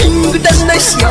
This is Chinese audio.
キン的ダム。